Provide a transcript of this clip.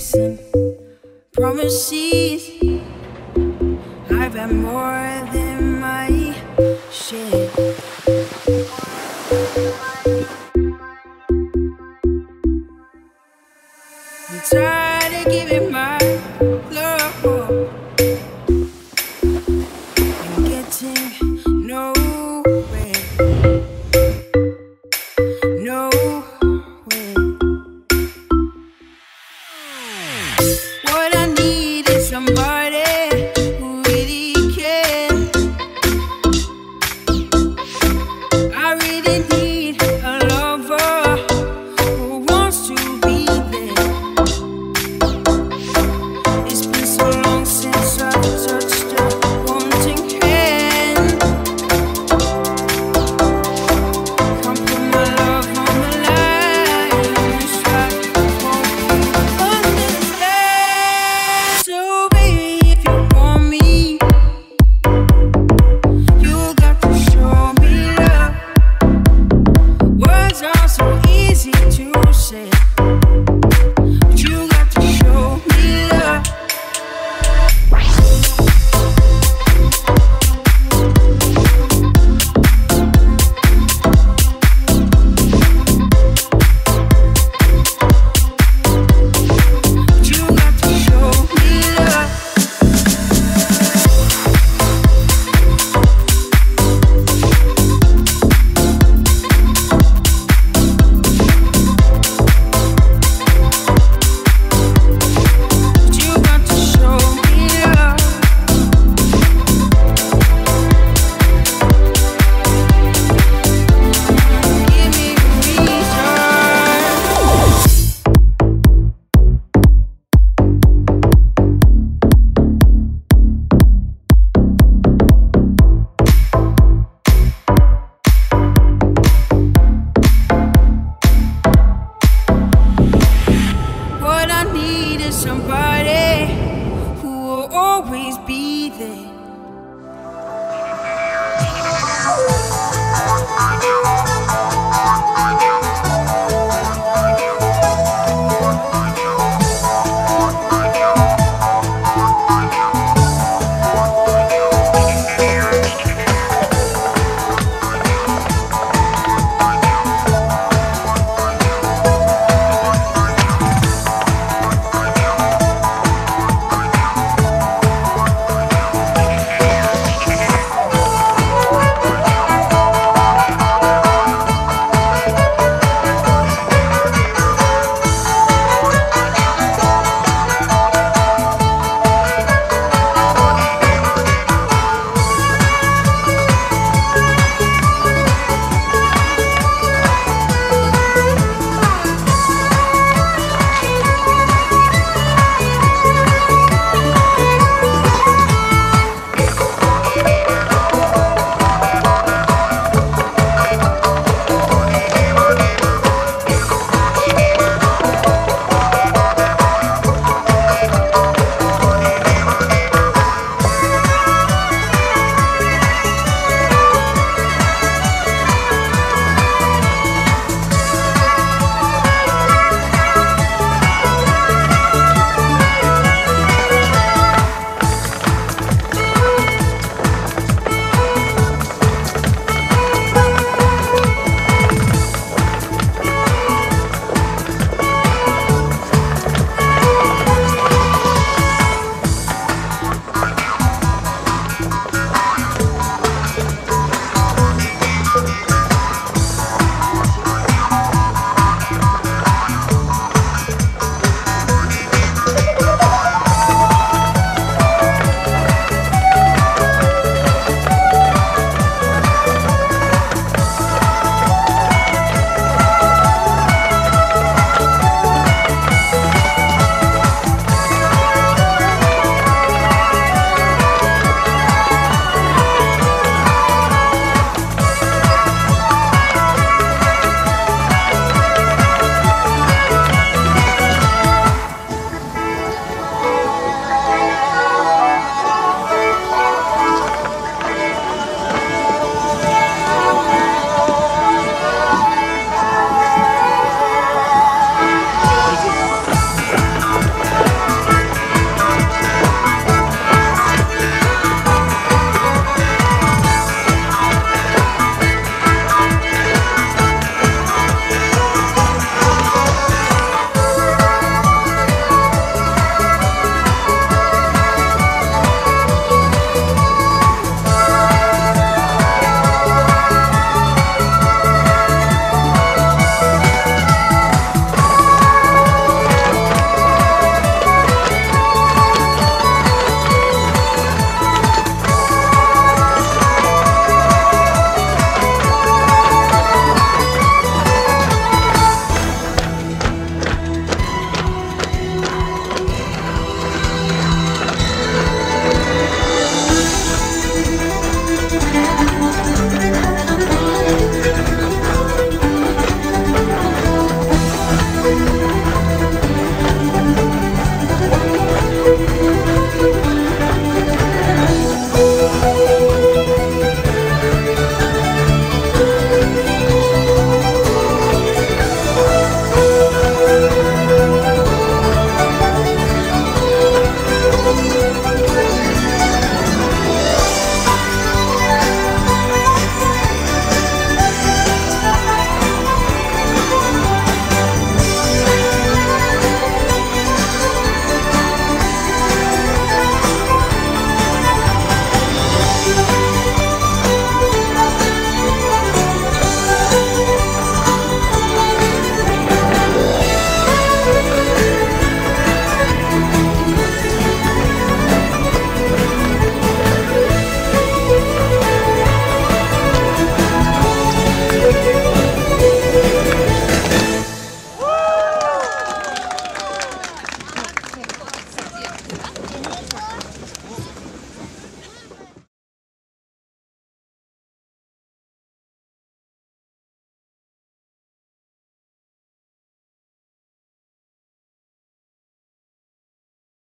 and promises. I've had more than my share. always be there.